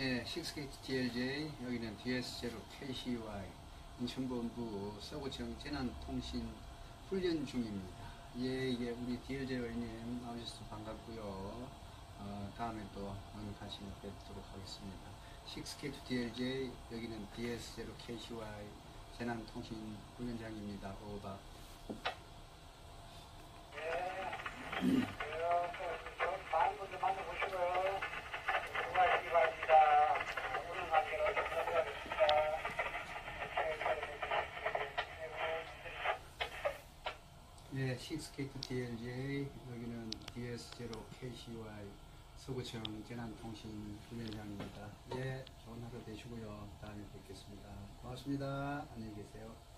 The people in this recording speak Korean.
6게이트 DLJ 여기는 DS0 KCY 인천본부 서구청 재난통신 훈련 중입니다. 예, 이게 우리 DLJ 의원님 나오셔서 반갑고요. 어, 다음에 또 다시 뵙도록 하겠습니다. 6게이트 DLJ 여기는 DS0 KCY 재난통신 훈련장입니다. 오바. 많은 분들 만나보시고요. 수고하시기 바랍니다. 오늘 마치고 인사드리겠습니다. 예, 6게이트 DLJ 여기는 DS0 KCY 서구청 재난통신 훈련장입니다. 예, 좋은 하루 되시고요. 다음에 뵙겠습니다. 고맙습니다. 안녕히 계세요.